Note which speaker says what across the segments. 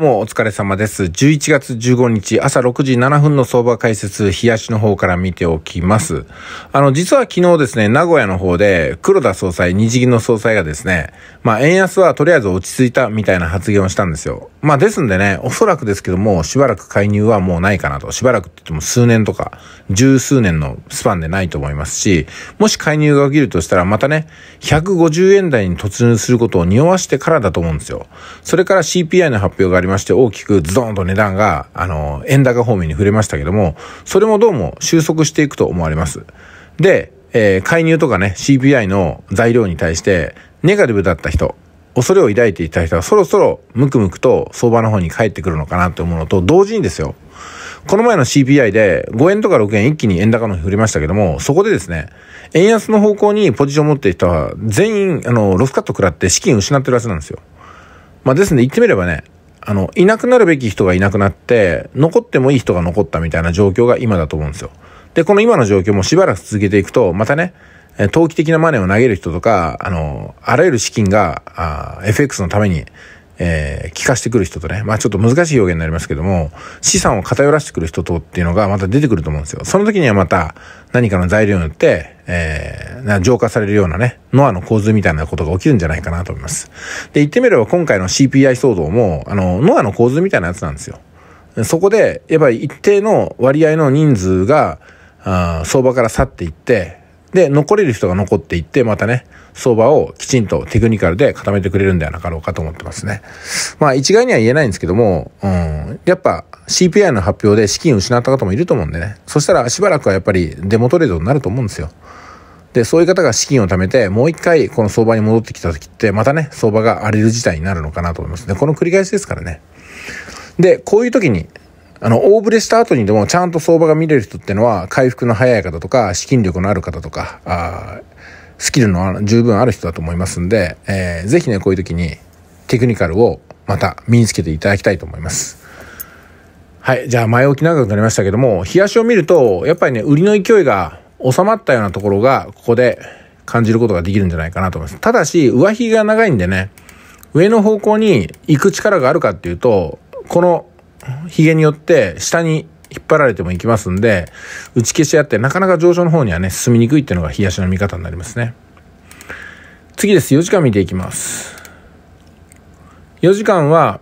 Speaker 1: もうお疲れ様です。11月15日朝6時7分の相場解説、冷やしの方から見ておきます。あの、実は昨日ですね、名古屋の方で黒田総裁、日銀の総裁がですね、まあ、円安はとりあえず落ち着いたみたいな発言をしたんですよ。まあ、ですんでね、おそらくですけども、しばらく介入はもうないかなと。しばらくって言っても数年とか、十数年のスパンでないと思いますし、もし介入が起きるとしたら、またね、150円台に突入することを匂わしてからだと思うんですよ。それから CPI の発表がありまして大きくズドンと値段が、あの、円高方面に触れましたけども、それもどうも収束していくと思われます。で、えー、介入とかね、CPI の材料に対して、ネガティブだった人、恐れを抱いていた人はそろそろムクムクと相場の方に帰ってくるのかなと思うのと同時にですよ。この前の CPI で5円とか6円一気に円高の振りましたけども、そこでですね、円安の方向にポジションを持っている人は全員、あの、ロスカット食らって資金を失ってるはずなんですよ。まあですんで言ってみればね、あの、いなくなるべき人がいなくなって、残ってもいい人が残ったみたいな状況が今だと思うんですよ。で、この今の状況もしばらく続けていくと、またね、投機的なマネーを投げる人とか、あの、あらゆる資金が、FX のために、えー、効かしてくる人とね、まあちょっと難しい表現になりますけども、資産を偏らせてくる人とっていうのがまた出てくると思うんですよ。その時にはまた何かの材料によって、えー、浄化されるようなね、ノアの構図みたいなことが起きるんじゃないかなと思います。で、言ってみれば今回の CPI 騒動も、あの、ノアの構図みたいなやつなんですよ。そこで、やっぱり一定の割合の人数が、あ相場から去っていって、で、残れる人が残っていって、またね、相場をきちんとテクニカルで固めてくれるんではなかろうかと思ってますね。まあ一概には言えないんですけども、うん、やっぱ CPI の発表で資金を失った方もいると思うんでね。そしたらしばらくはやっぱりデモトレードになると思うんですよ。で、そういう方が資金を貯めて、もう一回この相場に戻ってきた時って、またね、相場が荒れる事態になるのかなと思いますね。この繰り返しですからね。で、こういう時に、あの、大ブレした後にでもちゃんと相場が見れる人っていうのは、回復の早い方とか、資金力のある方とか、あスキルの十分ある人だと思いますんで、えー、ぜひね、こういう時にテクニカルをまた身につけていただきたいと思います。はい。じゃあ前置き長くなりましたけども、冷やしを見ると、やっぱりね、売りの勢いが収まったようなところが、ここで感じることができるんじゃないかなと思います。ただし、上髭が長いんでね、上の方向に行く力があるかっていうと、この髭によって下に引っ張られてもいきますんで、打ち消し合ってなかなか上昇の方にはね、進みにくいっていうのが冷やしの見方になりますね。次です。4時間見ていきます。4時間は、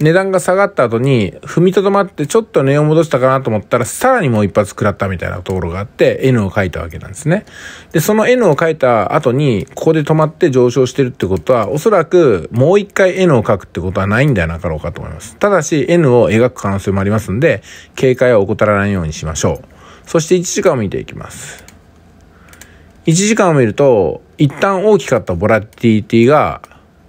Speaker 1: 値段が下がった後に踏みとどまってちょっと値を戻したかなと思ったらさらにもう一発食らったみたいなところがあって N を書いたわけなんですね。で、その N を書いた後にここで止まって上昇してるってことはおそらくもう一回 N を書くってことはないんではなかろうかと思います。ただし N を描く可能性もありますんで警戒は怠らないようにしましょう。そして1時間を見ていきます。1時間を見ると一旦大きかったボラティティが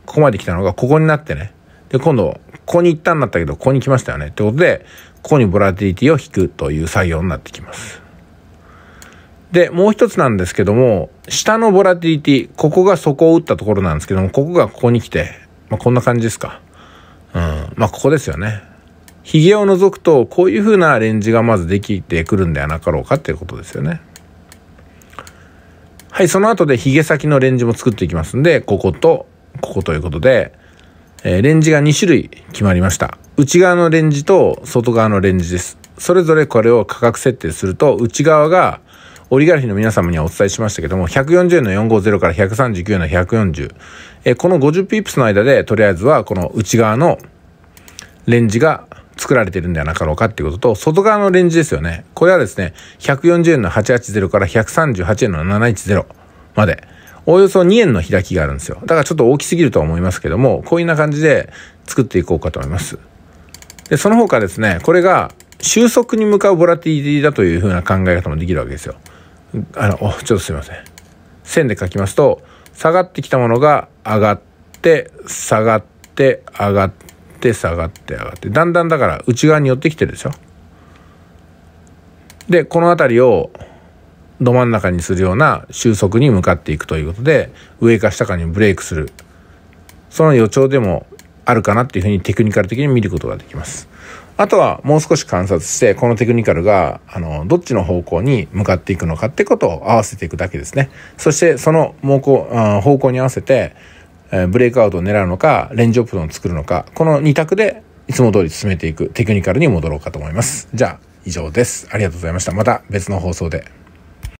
Speaker 1: ここまで来たのがここになってね。で、今度ここに行ったんだったけど、ここに来ましたよね。ってことで、ここにボラティリティを引くという作業になってきます。で、もう一つなんですけども、下のボラティリティ、ここが底を打ったところなんですけども、ここがここに来て、まあ、こんな感じですか。うん。まあ、ここですよね。髭を除くと、こういう風なレンジがまずできてくるんではなかろうかっていうことですよね。はい、その後で髭先のレンジも作っていきますんで、ここと、ここということで、え、レンジが2種類決まりました。内側のレンジと外側のレンジです。それぞれこれを価格設定すると、内側が、オリガルヒの皆様にはお伝えしましたけども、140円の450から139円の140。え、この50ピープスの間で、とりあえずはこの内側のレンジが作られてるんではなかろうかっていうことと、外側のレンジですよね。これはですね、140円の880から138円の710まで。おおよそ2円の開きがあるんですよ。だからちょっと大きすぎるとは思いますけども、こういうな感じで作っていこうかと思います。で、その他ですね、これが収束に向かうボラティリティだというふうな考え方もできるわけですよ。あの、ちょっとすいません。線で書きますと、下がってきたものが上がって、下がって、上がって、下がって、上がって、だんだんだから内側に寄ってきてるでしょ。で、この辺りをど真ん中にするような収束に向かっていくということで上か下かにブレイクするその予兆でもあるかなっていうふうにテクニカル的に見ることができます。あとはもう少し観察してこのテクニカルがあのどっちの方向に向かっていくのかってことを合わせていくだけですね。そしてその方向方向に合わせてブレイクアウトを狙うのかレンジオプションを作るのかこの2択でいつも通り進めていくテクニカルに戻ろうかと思います。じゃあ、以上です。ありがとうございました。また別の放送で。